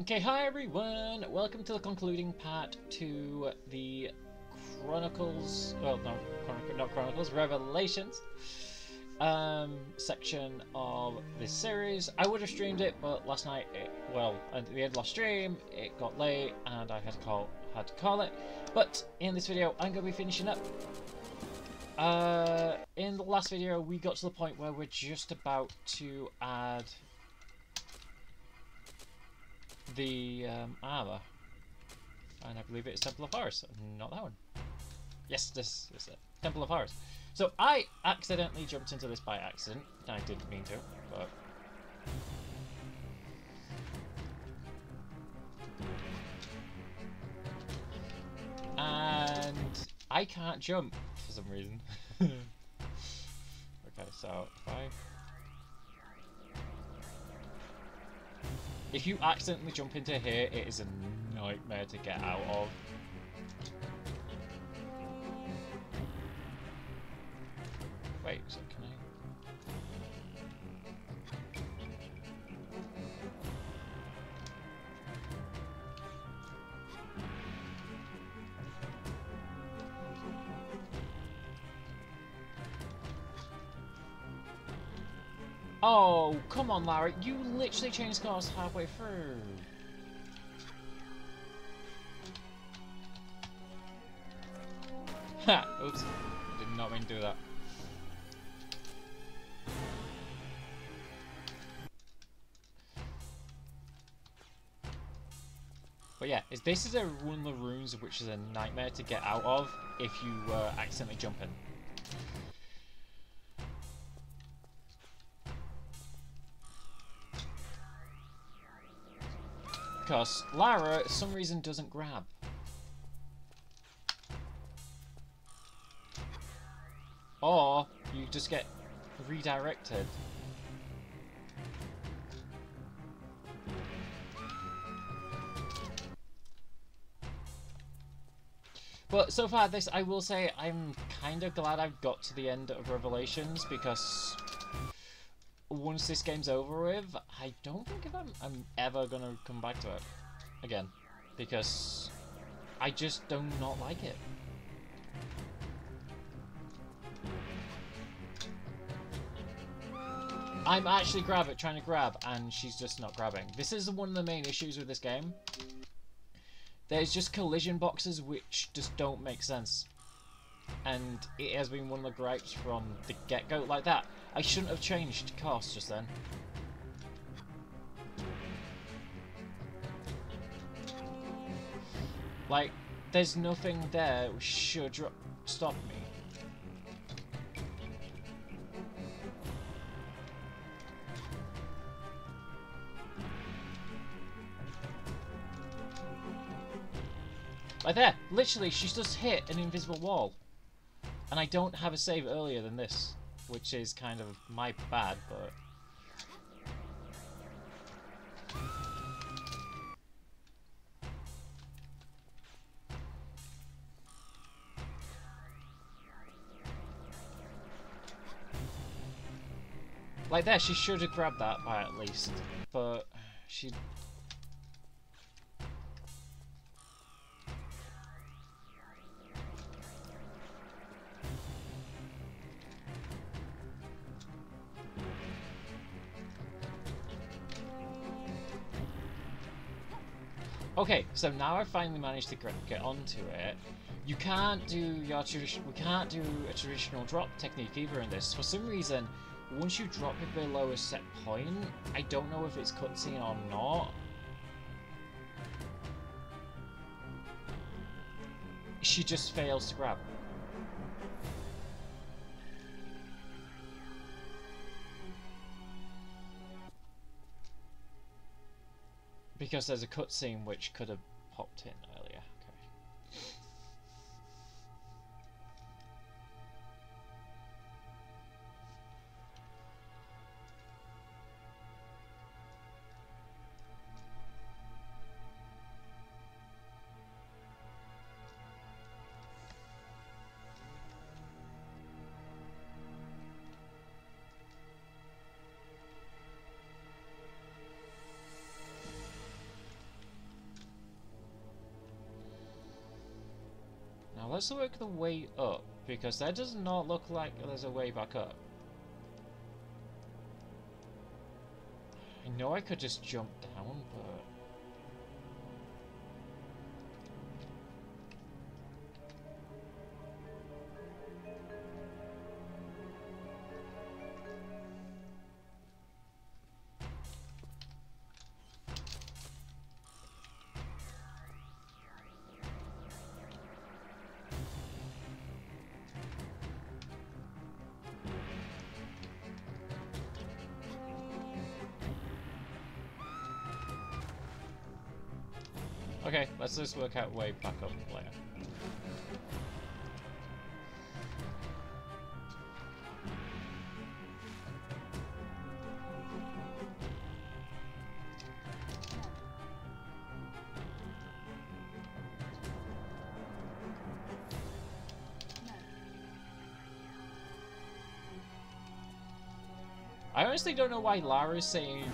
Okay, hi everyone! Welcome to the concluding part to the Chronicles, well, no, Chronic not Chronicles, Revelations um, section of this series. I would have streamed it, but last night, it, well, at the end of last stream, it got late and I had to call, had to call it. But in this video, I'm going to be finishing up. Uh, in the last video, we got to the point where we're just about to add the um, armor. And I believe it's Temple of Horus, not that one. Yes, this is it. Temple of Horus. So I accidentally jumped into this by accident. I didn't mean to, but... And I can't jump for some reason. okay, so if you accidentally jump into here, it is a nightmare to get out of. Lara. You literally changed cars halfway through. Ha! Oops. I did not mean to do that. But yeah, this is a one of the rooms which is a nightmare to get out of if you uh, accidentally jump in. Because Lara, for some reason, doesn't grab. Or you just get redirected. But so far, this I will say I'm kind of glad I've got to the end of Revelations because once this game's over with, I don't think if I'm, I'm ever gonna come back to it again because I just do not like it. I'm actually grab it, trying to grab, and she's just not grabbing. This is one of the main issues with this game. There's just collision boxes which just don't make sense. And it has been one of the gripes from the get-go like that. I shouldn't have changed cast just then. Like, there's nothing there which should stop me. Like there, literally, she's just hit an invisible wall. And I don't have a save earlier than this, which is kind of my bad, but... Like there, she should have grabbed that by at least, but she Okay, so now I've finally managed to get onto it. You can't do your tradition. We can't do a traditional drop technique either in this. For some reason, once you drop it below a set point, I don't know if it's cutscene or not. She just fails to grab. Because there's a cutscene which could have popped in earlier. Let's work the way up, because that does not look like there's a way back up. I know I could just jump down, but... Okay, let's just work out way back up later. I honestly don't know why Lara's saying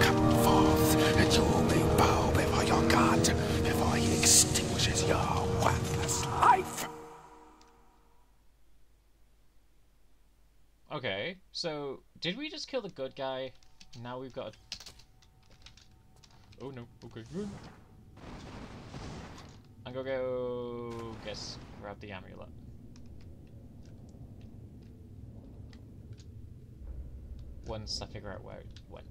Come forth, and you bow before your god, before he extinguishes your worthless life. Okay, so did we just kill the good guy? Now we've got. A... Oh no! Okay, good. I'm gonna go. Guess grab the amulet. Once I figure out where it went.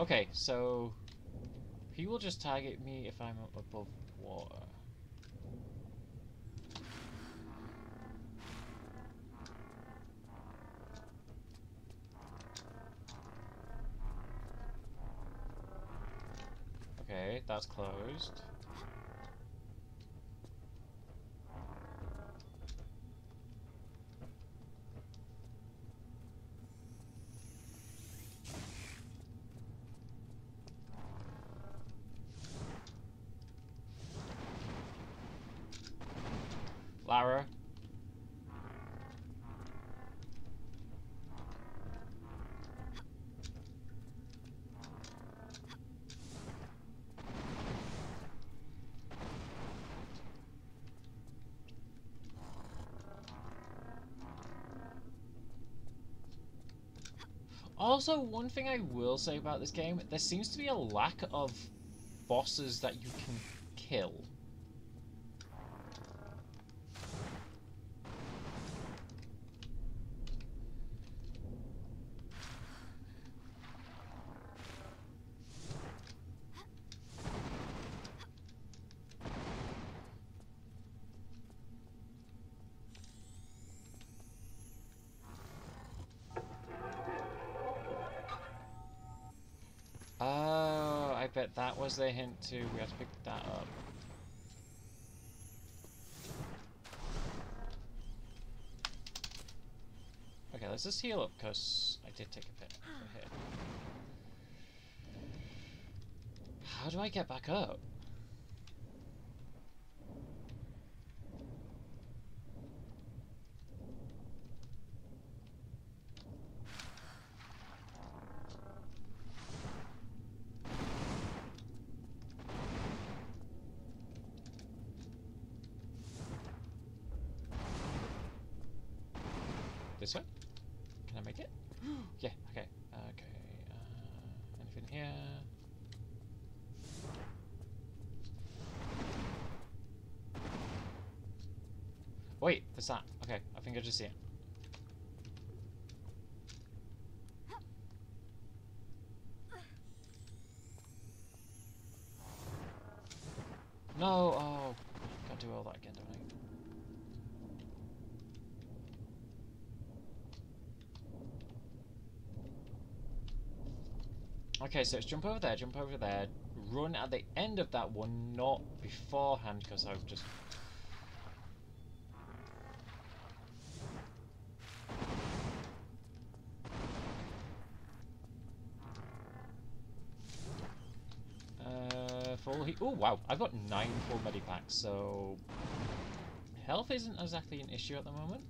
Okay, so he will just target me if I'm above water. Okay, that's closed. Lara. Also, one thing I will say about this game, there seems to be a lack of bosses that you can kill. Bet that was the hint too. We have to pick that up. Okay, let's just heal up, because I did take a bit of a hit. How do I get back up? This way? Can I make it? yeah, okay. Okay. Uh, anything here? Wait, there's that. Okay, I think I just see it. No! Oh, gotta do all that again, don't I? Okay, so it's jump over there, jump over there, run at the end of that one, not beforehand, because I've just... Uh, Oh, wow, I've got nine full medipacks, so... Health isn't exactly an issue at the moment.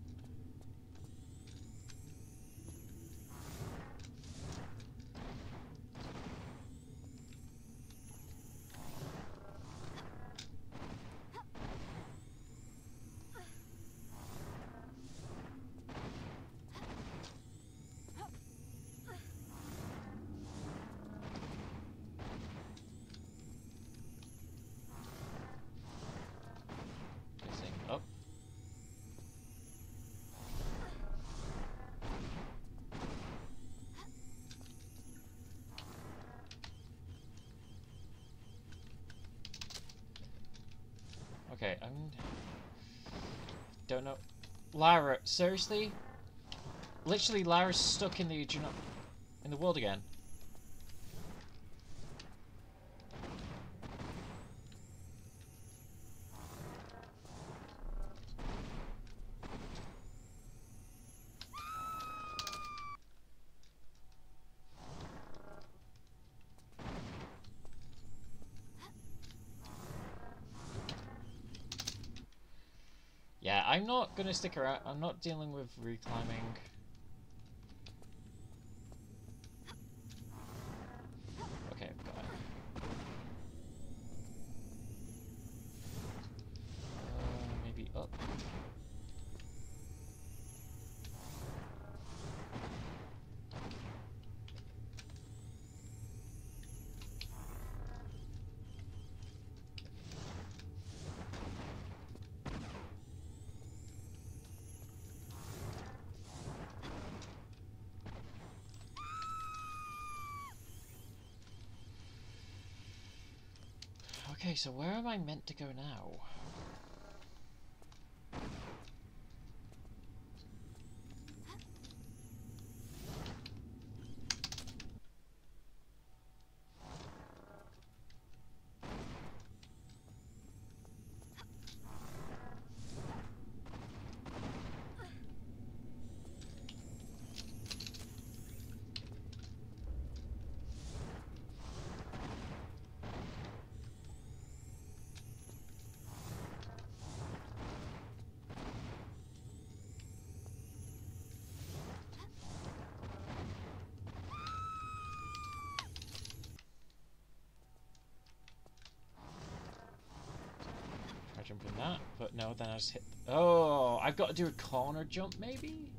Guessing up. Okay, I'm. Don't know. Lara, seriously? Literally, Lara's stuck in the in the world again. Yeah, I'm not gonna stick around. I'm not dealing with reclimbing. Okay, got it. Uh, maybe up. Okay, so where am I meant to go now? Try jumping that, but no, then I just hit. Oh, I've got to do a corner jump, maybe?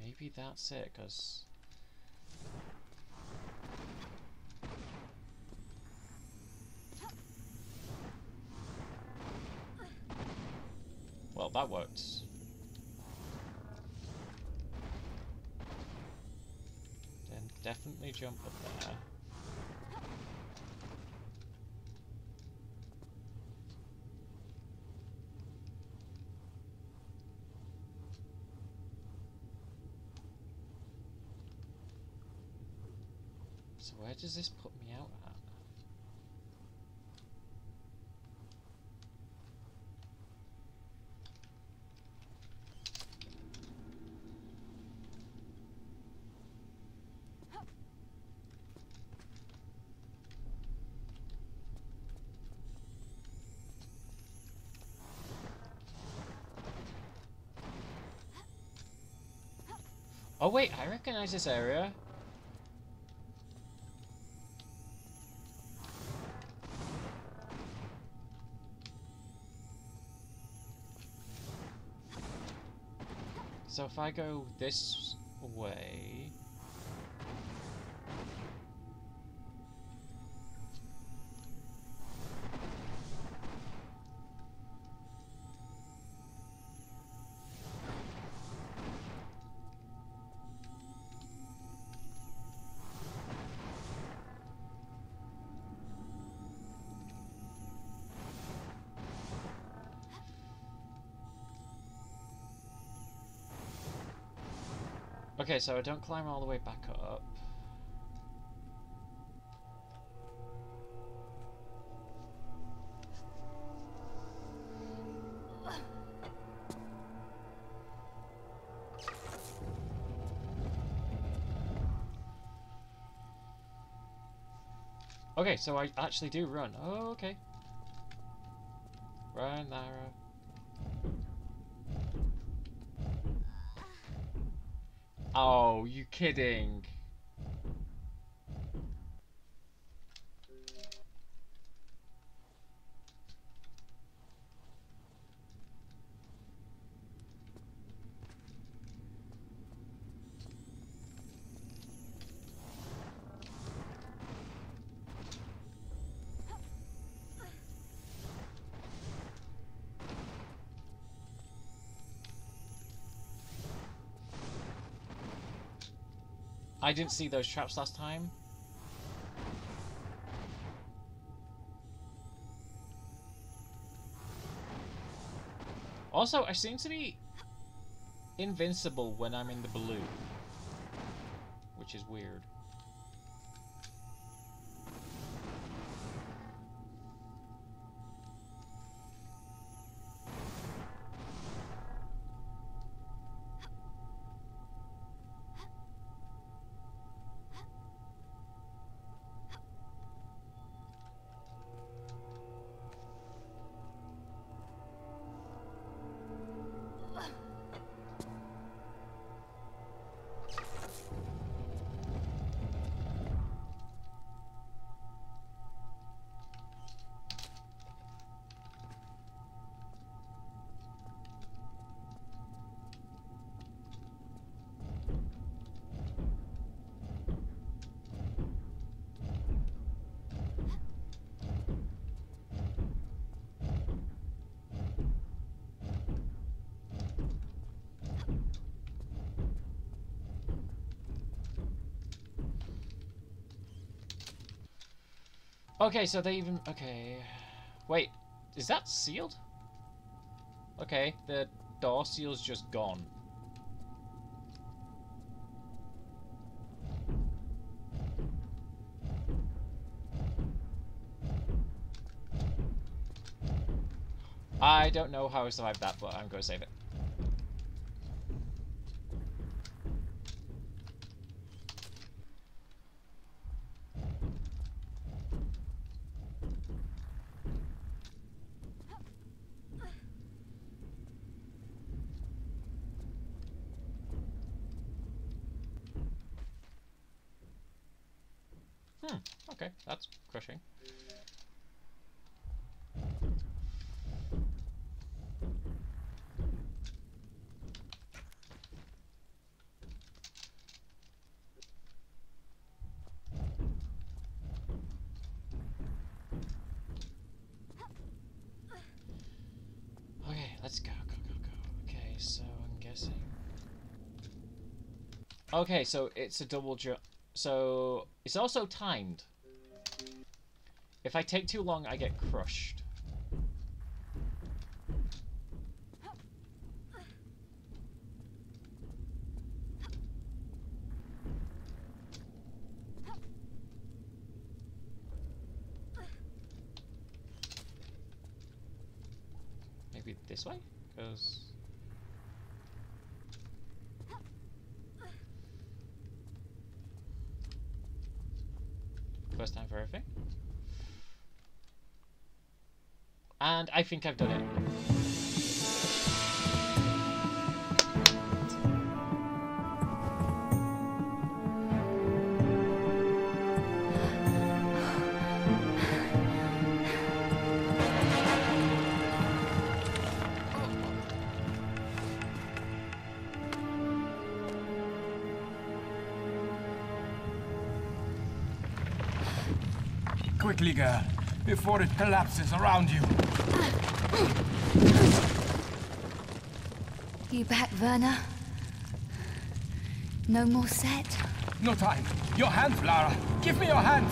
Maybe that's it, because. Well, that worked. Definitely jump up there. So where does this put me out at? Oh wait, I recognize this area. So if I go this way... Okay, so I don't climb all the way back up. Okay, so I actually do run. Oh, okay. Run, Lara. Oh, you kidding? I didn't see those traps last time. Also, I seem to be invincible when I'm in the blue. Which is weird. Okay, so they even... Okay. Wait, is that sealed? Okay, the door seal's just gone. I don't know how I survived that, but I'm going to save it. Hmm, okay, that's crushing. Okay, let's go, go, go, go. Okay, so I'm guessing... Okay, so it's a double jump. So it's also timed. If I take too long, I get crushed. Maybe this way? Because... First time for everything. And I think I've done it. Quickly, girl, before it collapses around you. You back, Werner? No more set? No time. Your hand, Lara. Give me your hand.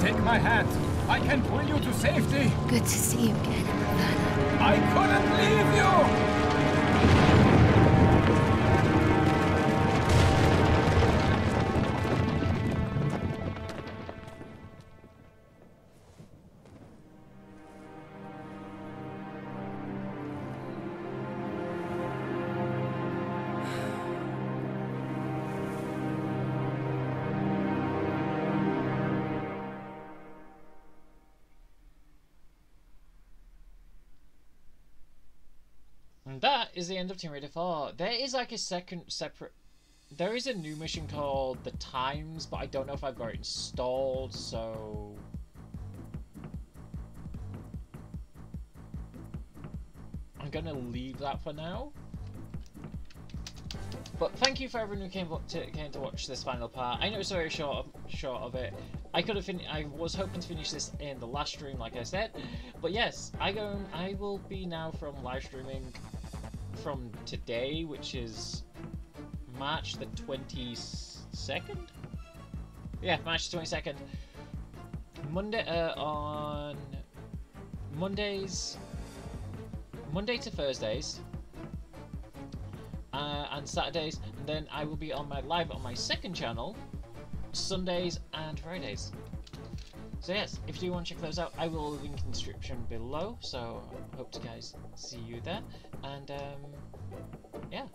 Take my hand. I can pull you to safety. Good to see you again, Werner. I couldn't leave you. That is the end of Tomb Raider 4. There is like a second separate... There is a new mission called The Times, but I don't know if I've got it installed, so... I'm gonna leave that for now. But thank you for everyone who came to came to watch this final part. I know it's very short of, short of it. I could have fin- I was hoping to finish this in the last stream, like I said. But yes, I go. I will be now from live streaming from today, which is March the twenty second. Yeah, March the twenty second. Monday uh, on Mondays, Monday to Thursdays uh, and Saturdays, and then I will be on my live on my second channel, Sundays and Fridays. So yes, if you do want to check those out, I will link in the description below. So hope to guys see you there, and um, yeah,